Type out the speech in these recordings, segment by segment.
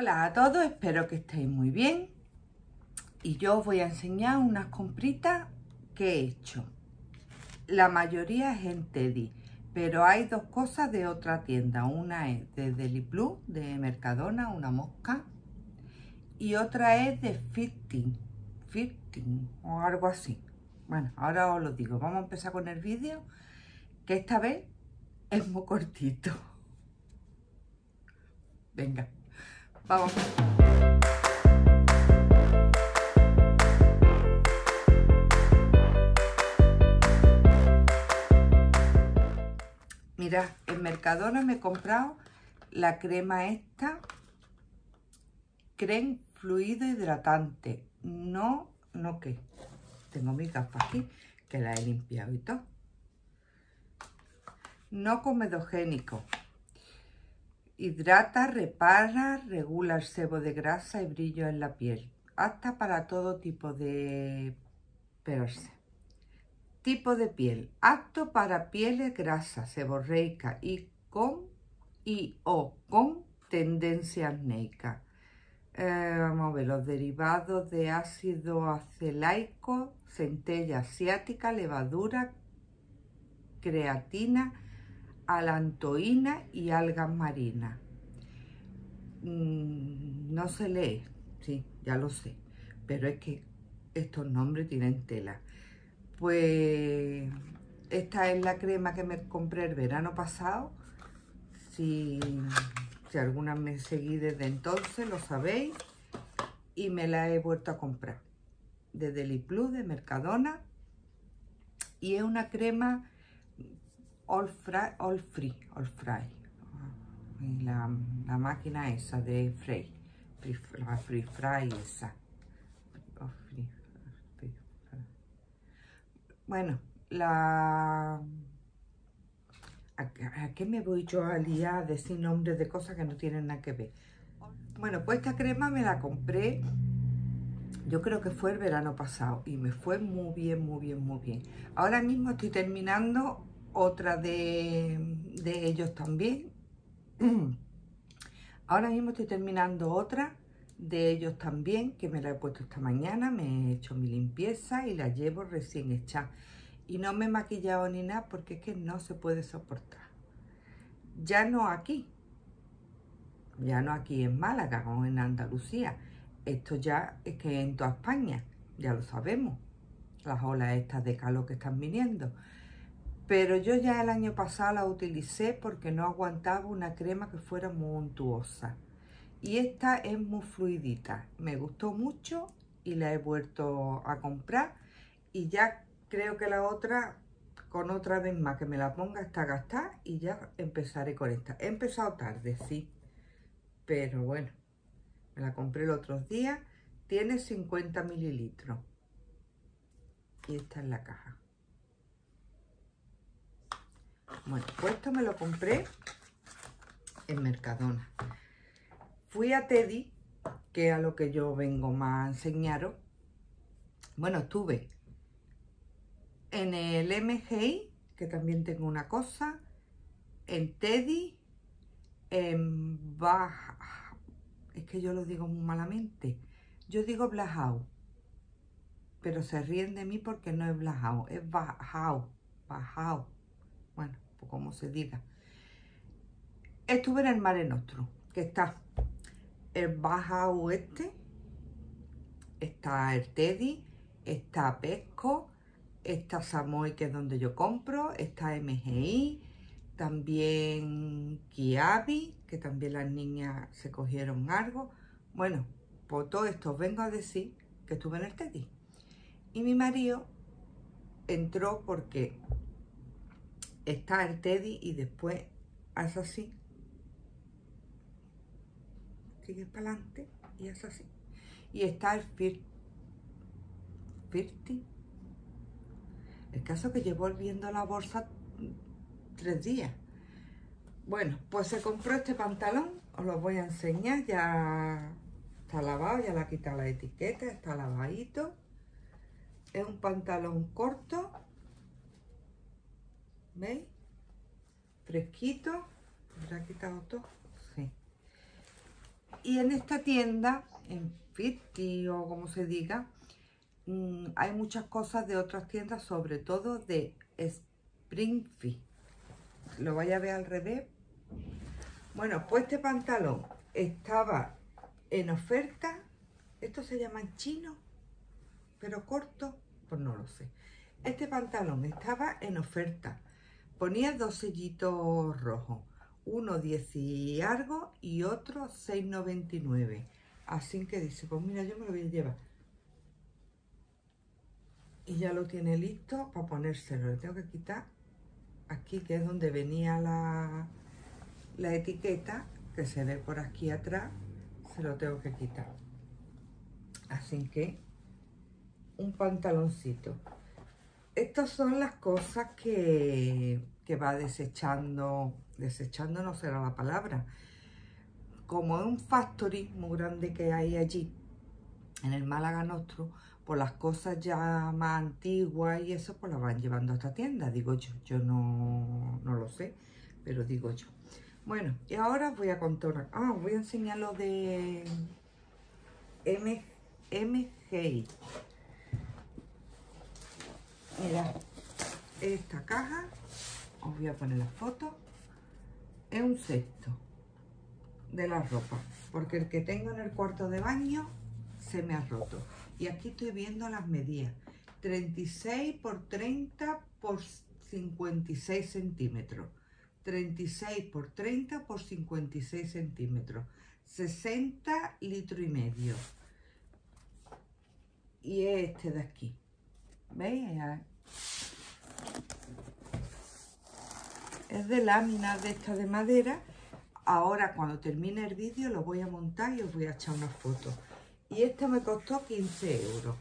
Hola a todos, espero que estéis muy bien y yo os voy a enseñar unas compritas que he hecho. La mayoría es en Teddy, pero hay dos cosas de otra tienda. Una es de Deli Blue, de Mercadona, una mosca, y otra es de Fitting, Fitting o algo así. Bueno, ahora os lo digo. Vamos a empezar con el vídeo, que esta vez es muy cortito. Venga. Vamos. Mira, en Mercadona me he comprado la crema esta, crema fluido hidratante. No, no qué. Tengo mis gafas aquí, que la he limpiado y todo. No comedogénico. Hidrata, repara, regula el sebo de grasa y brillo en la piel. Apta para todo tipo de verse. Tipo de piel. Apto para pieles grasas, seborreica y con y o con tendencia acnéica. Eh, vamos a ver los derivados de ácido acelaico, centella asiática, levadura, creatina, alantoína y algas marinas. Mm, no se lee, sí, ya lo sé, pero es que estos nombres tienen tela. Pues esta es la crema que me compré el verano pasado. Si, si alguna me seguí desde entonces, lo sabéis. Y me la he vuelto a comprar. De Deli Plus, de Mercadona. Y es una crema all, fry, all free, all fry. La, la, máquina esa de Frey, la free fry esa. Bueno, la... ¿A, qué me voy yo a liar a decir nombres de cosas que no tienen nada que ver? Bueno, pues esta crema me la compré, yo creo que fue el verano pasado y me fue muy bien, muy bien, muy bien. Ahora mismo estoy terminando otra de, ellos también. Ahora mismo estoy terminando otra de ellos también, que me la he puesto esta mañana, me he hecho mi limpieza y la llevo recién hecha. Y no me he maquillado ni nada porque es que no se puede soportar. Ya no aquí, ya no aquí en Málaga o en Andalucía. Esto ya es que en toda España, ya lo sabemos, las olas estas de calor que están viniendo. Pero yo ya el año pasado la utilicé porque no aguantaba una crema que fuera muy untuosa. Y esta es muy fluidita. Me gustó mucho y la he vuelto a comprar. Y ya creo que la otra, con otra vez más que me la ponga hasta gastar y ya empezaré con esta. He empezado tarde, sí. Pero bueno, me la compré el otro día. Tiene 50 mililitros. Y esta es la caja. Bueno, pues esto me lo compré en Mercadona. Fui a Teddy, que a lo que yo vengo más a enseñaros. Bueno, estuve en el MGI, que también tengo una cosa, en Teddy, en Baja, es que yo lo digo muy malamente, yo digo Blahau, pero se ríen de mí porque no es Blahau, es Bajau, Bajau, bueno, pues como se diga. Estuve en el Mare Nostrum, que está el Baja Oeste, está el Teddy, está Pesco, está Samoy, que es donde yo compro, está MGI, también Kiabi, que también las niñas se cogieron algo. Bueno, por todo esto vengo a decir que estuve en el Teddy. Y mi marido entró porque está el Teddy y después hace así. Sigue para adelante y hace así. Y está el Firty. El caso que llevo viendo la bolsa tres días. Bueno, pues se compró este pantalón. Os lo voy a enseñar. Ya está lavado, ya le ha quitado la etiqueta. Está lavadito. Es un pantalón corto ¿Veis? Fresquito. ¿Me ha quitado todo? Sí. Y en esta tienda, en Fitty o como se diga, mm, hay muchas cosas de otras tiendas, sobre todo de Springfield. Lo vaya a ver al revés. Bueno, pues este pantalón estaba en oferta. Esto se llama chino, pero corto, pues no lo sé. Este pantalón estaba en oferta. Ponía dos sellitos rojos. Uno 10 y algo y otro 6,99. Así que dice, pues mira, yo me lo voy a llevar. Y ya lo tiene listo para ponérselo. Le tengo que quitar aquí, que es donde venía la, la etiqueta, que se ve por aquí atrás. Se lo tengo que quitar. Así que un pantaloncito estas son las cosas que, va desechando, desechando no será la palabra, como es un factory muy grande que hay allí, en el Málaga Nostro, pues las cosas ya más antiguas y eso, pues las van llevando a esta tienda, digo yo, yo no, lo sé, pero digo yo. Bueno, y ahora voy a contar ah, voy a enseñar lo de M. Mira, esta caja, os voy a poner la foto, es un cesto de la ropa, porque el que tengo en el cuarto de baño se me ha roto. Y aquí estoy viendo las medidas, 36 por 30 por 56 centímetros. 36 por 30 por 56 centímetros. 60 litros y medio. Y este de aquí. ¿Veis? Es de lámina de esta de madera. Ahora cuando termine el vídeo lo voy a montar y os voy a echar una foto. Y este me costó 15 euros.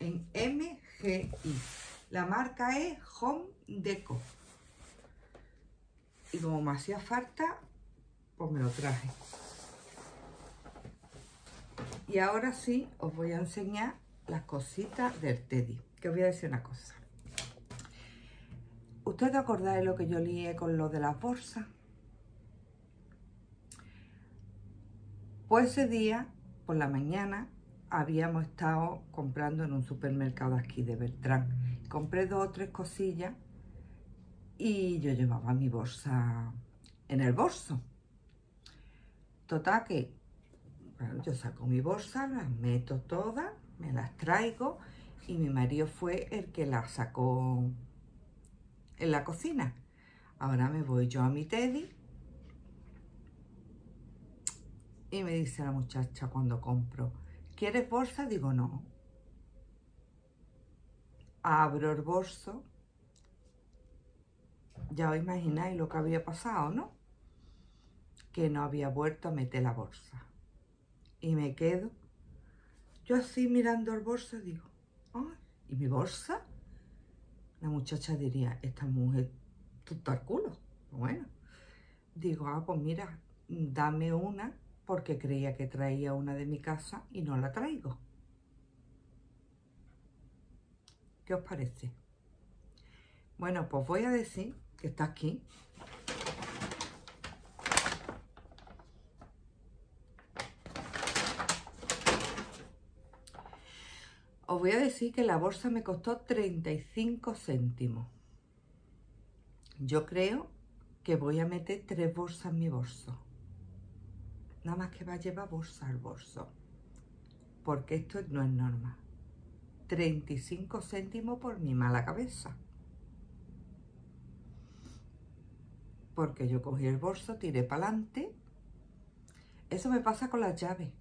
En MGI. La marca es Home Deco. Y como me hacía falta, pues me lo traje. Y ahora sí os voy a enseñar las cositas del Teddy. Que os voy a decir una cosa. ¿Ustedes acordáis lo que yo lié con lo de la bolsa? Pues ese día, por la mañana, habíamos estado comprando en un supermercado aquí de Beltrán. Compré dos o tres cosillas y yo llevaba mi bolsa en el bolso. Total que yo saco mi bolsa, las meto todas me las traigo y mi marido fue el que las sacó en la cocina. Ahora me voy yo a mi Teddy y me dice la muchacha cuando compro, ¿quieres bolsa? Digo, no. Abro el bolso. Ya os imagináis lo que había pasado, ¿no? Que no había vuelto a meter la bolsa. Y me quedo yo así mirando el bolso digo, ¿y mi bolsa? La muchacha diría, esta mujer, tú estás culo. Bueno, digo, ah, pues mira, dame una porque creía que traía una de mi casa y no la traigo. ¿Qué os parece? Bueno, pues voy a decir que está aquí Os voy a decir que la bolsa me costó 35 céntimos. Yo creo que voy a meter tres bolsas en mi bolso. Nada más que va a llevar bolsa al bolso. Porque esto no es normal. 35 céntimos por mi mala cabeza. Porque yo cogí el bolso, tiré para adelante. Eso me pasa con las llaves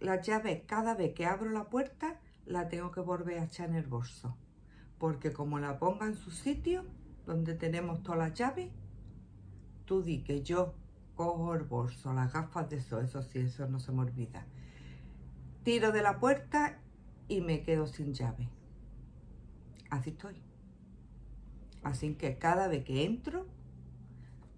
la llave cada vez que abro la puerta la tengo que volver a echar en el bolso. Porque como la ponga en su sitio, donde tenemos todas las llaves, tú di que yo cojo el bolso, las gafas de eso, eso sí, eso no se me olvida. Tiro de la puerta y me quedo sin llave. Así estoy. Así que cada vez que entro,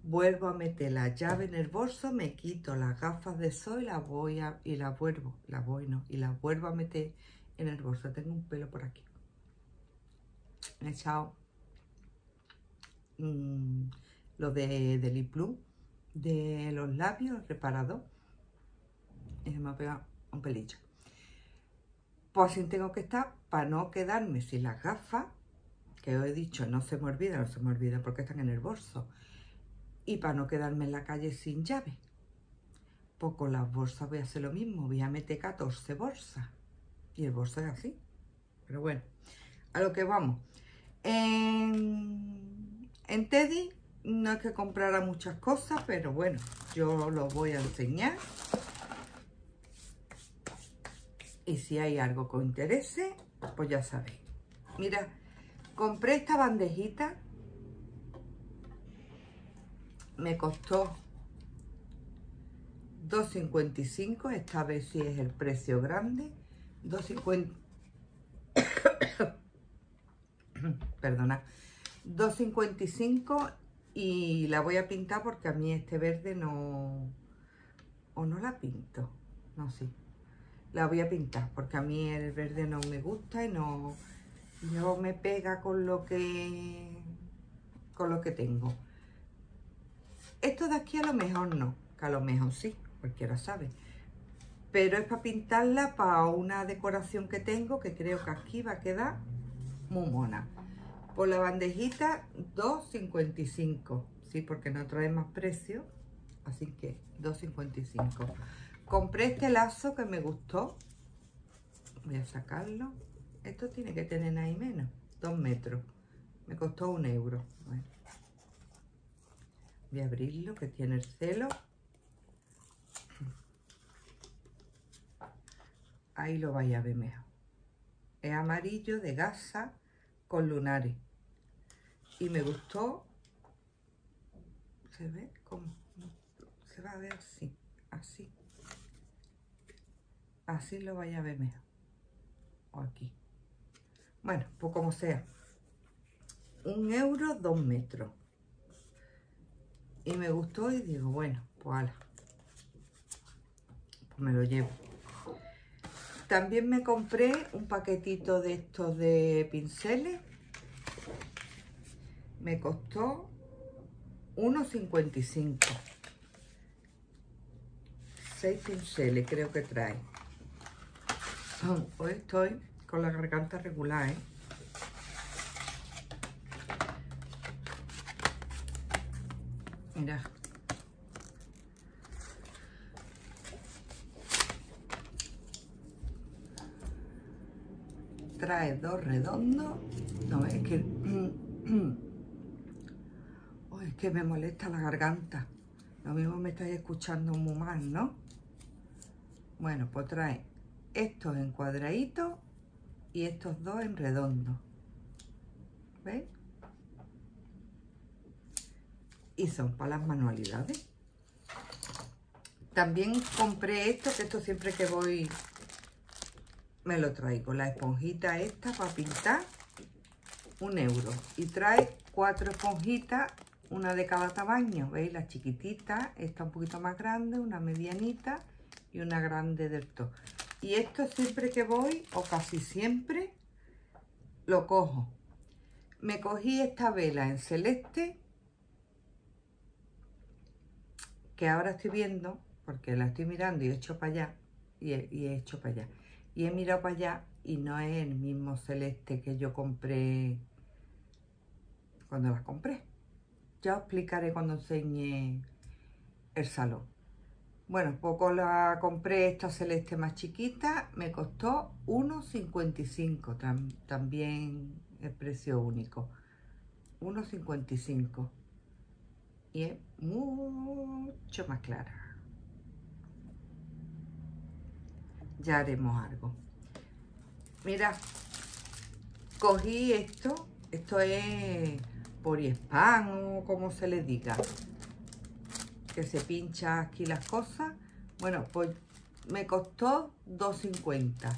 vuelvo a meter la llave en el bolso, me quito las gafas de sol y la voy a, y la vuelvo, la voy no, y la vuelvo a meter en el bolso. Tengo un pelo por aquí. He echado mm, lo de, del Plus de los labios reparado y se me ha pegado un pelillo. Pues así tengo que estar para no quedarme sin las gafas, que os he dicho, no se me olvida, no se me olvida porque están en el bolso. Y para no quedarme en la calle sin llave. Pues con las bolsas voy a hacer lo mismo, voy a meter 14 bolsas. Y el bolso es así. Pero bueno, a lo que vamos. En, Teddy no es que comprara muchas cosas, pero bueno, yo lo voy a enseñar. Y si hay algo que os interese, pues ya sabéis. Mira, compré esta bandejita. Me costó 2.55. Esta vez sí es el precio grande. 2.50. Perdona. 2.55 y la voy a pintar porque a mí este verde no... O no la pinto, no sé. La voy a pintar porque a mí el verde no me gusta y no... No me pega con lo que... Con lo que tengo. Esto de aquí a lo mejor no, que a lo mejor sí, cualquiera sabe. Pero es para pintarla para una decoración que tengo que creo que aquí va a quedar muy mona. Por la bandejita 2.55. Sí, porque no trae más precio. Así que 2.55. Compré este lazo que me gustó. Voy a sacarlo. Esto tiene que tener ahí menos. 2 metros. Me costó un euro. Voy a abrirlo que tiene el celo. Ahí lo vais a ver mejor. Es amarillo de gasa con lunares y me gustó. ¿Se ve? como Se va a ver así, así. Así lo vaya a ver mejor. O aquí. Bueno, pues como sea. Un euro, dos metros. Y me gustó y digo, bueno, pues ala. Pues me lo llevo. También me compré un paquetito de estos de pinceles me costó 1,55. 6 pinceles creo que trae. Hoy estoy con la garganta regular, ¿eh? Mira. Trae dos redondos. No, es que... es que me molesta la garganta. Lo mismo me estáis escuchando muy mal, ¿no? Bueno, pues trae estos en cuadraditos y estos dos en redondo. ¿Veis? Y son para las manualidades. También compré esto, que esto siempre que voy me lo traigo. La esponjita esta para pintar, un euro. Y trae cuatro esponjitas una de cada tamaño, ¿veis? La chiquitita, esta un poquito más grande, una medianita y una grande del todo. Y esto siempre que voy, o casi siempre, lo cojo. Me cogí esta vela en celeste, que ahora estoy viendo, porque la estoy mirando y he hecho para allá, y he, hecho para allá. Y he mirado para allá y no es el mismo celeste que yo compré cuando las compré. Ya os explicaré cuando enseñe el salón. Bueno, poco la compré esta celeste más chiquita, me costó 1,55, también el precio único. 1,55 y es mucho más clara. Ya haremos algo. Mira, cogí esto, esto es spam o como se le diga, que se pincha aquí las cosas. Bueno, pues me costó 2.50,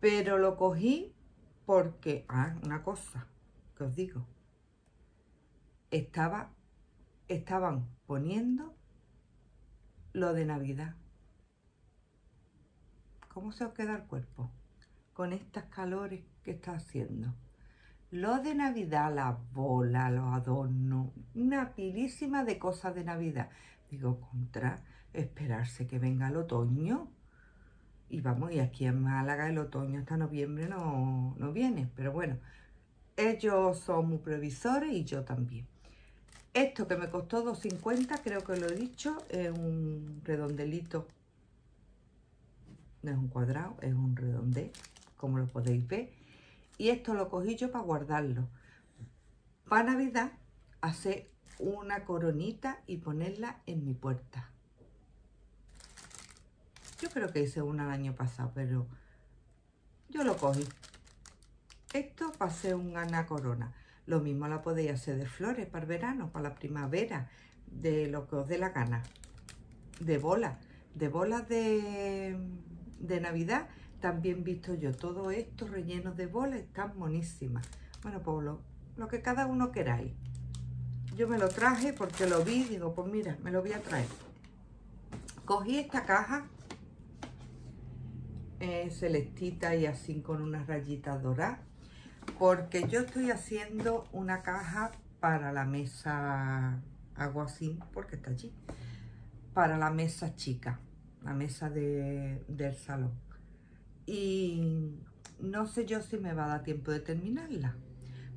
pero lo cogí porque, ah, una cosa que os digo, estaba, estaban poniendo lo de Navidad. ¿Cómo se os queda el cuerpo con estas calores que está haciendo? Lo de Navidad, las bolas, los adornos, una pilísima de cosas de Navidad. Digo, contra, esperarse que venga el otoño. Y vamos, y aquí en Málaga el otoño hasta noviembre no, no viene. Pero bueno, ellos son muy previsores y yo también. Esto que me costó 2.50, creo que lo he dicho, es un redondelito. No es un cuadrado, es un redondel, como lo podéis ver. Y esto lo cogí yo para guardarlo. Para Navidad, hacer una coronita y ponerla en mi puerta. Yo creo que hice una el año pasado, pero yo lo cogí. Esto para hacer una corona. Lo mismo la podéis hacer de flores para el verano, para la primavera, de lo que os dé la gana. De bolas, de bolas de, de Navidad también visto yo. Todo esto relleno de bolas están monísimas. Bueno, pues lo, que cada uno queráis. Yo me lo traje porque lo vi digo, pues mira, me lo voy a traer. Cogí esta caja eh, celestita y así con unas rayitas doradas porque yo estoy haciendo una caja para la mesa, hago así porque está allí, para la mesa chica, la mesa de, del salón. Y no sé yo si me va a dar tiempo de terminarla,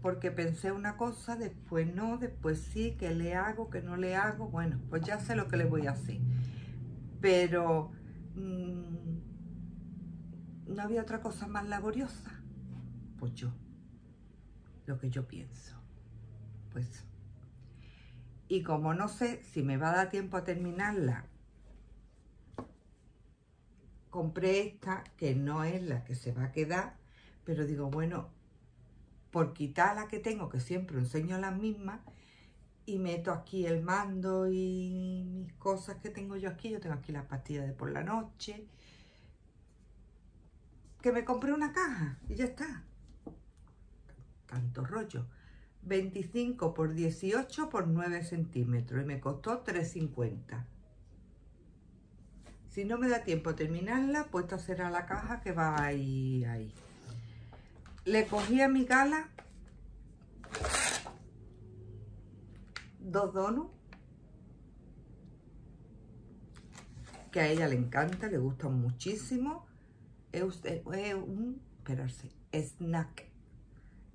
porque pensé una cosa, después no, después sí, que le hago, que no le hago, bueno, pues ya sé lo que le voy a hacer. Pero mm, no había otra cosa más laboriosa, pues yo lo que yo pienso. Pues, y como no sé si me va a dar tiempo a terminarla, compré esta, que no es la que se va a quedar, pero digo, bueno, por quitar la que tengo, que siempre enseño las mismas, y meto aquí el mando y mis cosas que tengo yo aquí. Yo tengo aquí las pastillas de por la noche. Que me compré una caja y ya está tanto rollo. 25 por 18 por 9 centímetros y me costó 3,50. Si no me da tiempo a terminarla, pues esta será la caja que va ahí, ahí. Le cogí a mi gala dos donuts que a ella le encanta, le gustan muchísimo. Es, un, esperarse, snack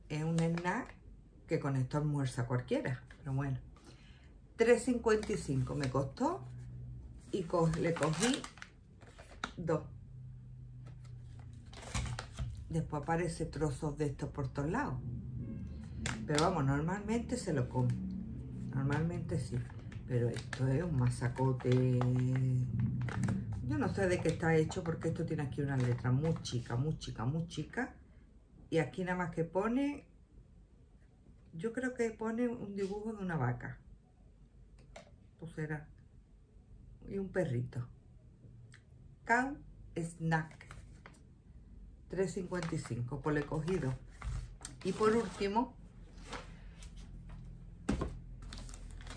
es un snack que con esto almuerza cualquiera. Pero bueno, 3.55 me costó y le cogí dos. Después aparece trozos de estos por todos lados. Pero vamos, normalmente se lo come. Normalmente sí. Pero esto es un masacote. Yo no sé de qué está hecho porque esto tiene aquí una letra muy chica, muy chica, muy chica y aquí nada más que pone, yo creo que pone un dibujo de una vaca. Pues. Y un perrito. Cow Snack. 3.55 por el cogido. Y por último,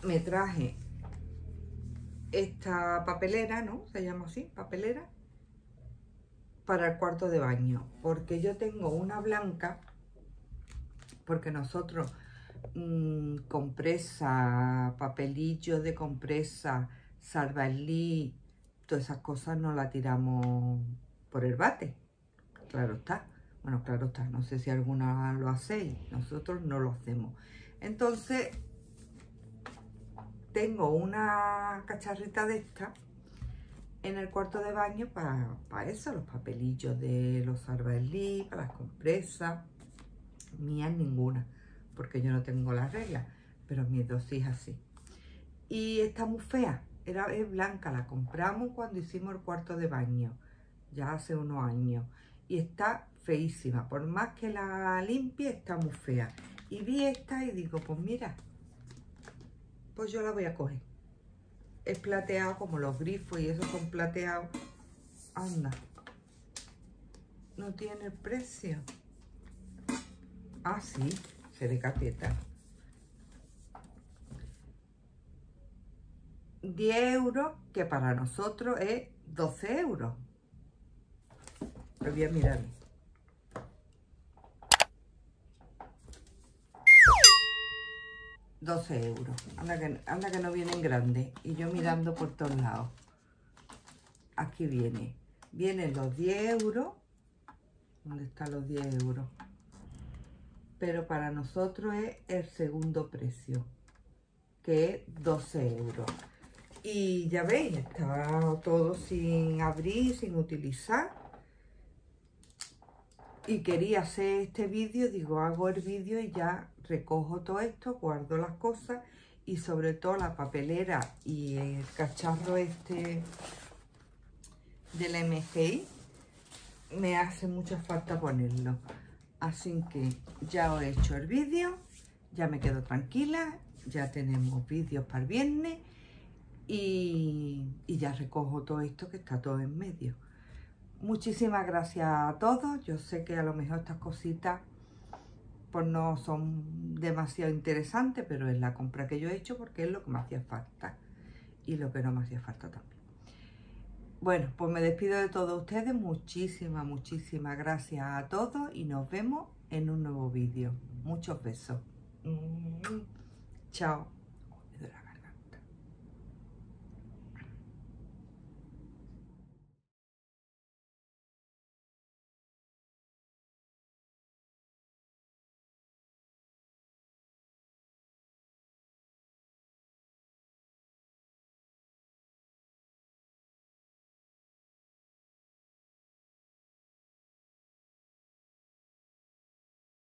me traje esta papelera, ¿no? Se llama así, papelera para el cuarto de baño, porque yo tengo una blanca, porque nosotros mmm, compresa, papelillo de compresa, salvalí, todas esas cosas no la tiramos por el bate. Claro está. Bueno, claro está. No sé si alguna lo hacéis. Nosotros no lo hacemos. Entonces, tengo una cacharrita de esta en el cuarto de baño para, eso, los papelillos de los arbalí, para las compresas. Mías ninguna, porque yo no tengo las reglas, pero mis dos hijas sí. Y está muy fea, era, es blanca, la compramos cuando hicimos el cuarto de baño, ya hace unos años. Y está feísima, por más que la limpie, está muy fea. Y vi esta y digo, pues mira, pues yo la voy a coger es plateado como los grifos y esos son plateados. Anda. No tiene precio. Ah, sí, se decapita. 10 euros, que para nosotros es 12 euros. Lo voy a mirar. 12 euros. Anda que, anda que no vienen grandes. Y yo mirando por todos lados. Aquí viene. Vienen los 10 euros. ¿Dónde están los 10 euros? Pero para nosotros es el segundo precio. Que es 12 euros. Y ya veis, está todo sin abrir, sin utilizar. Y quería hacer este vídeo, digo, hago el vídeo y ya recojo todo esto, guardo las cosas y sobre todo la papelera y el cacharro este del MGI me hace mucha falta ponerlo. Así que ya os he hecho el vídeo, ya me quedo tranquila, ya tenemos vídeos para el viernes y, y ya recojo todo esto que está todo en medio. Muchísimas gracias a todos. Yo sé que a lo mejor estas cositas pues no son demasiado interesantes, pero es la compra que yo he hecho porque es lo que me hacía falta y lo que no me hacía falta también. Bueno, pues me despido de todos ustedes. Muchísimas, muchísimas gracias a todos y nos vemos en un nuevo vídeo. Muchos besos. Chao.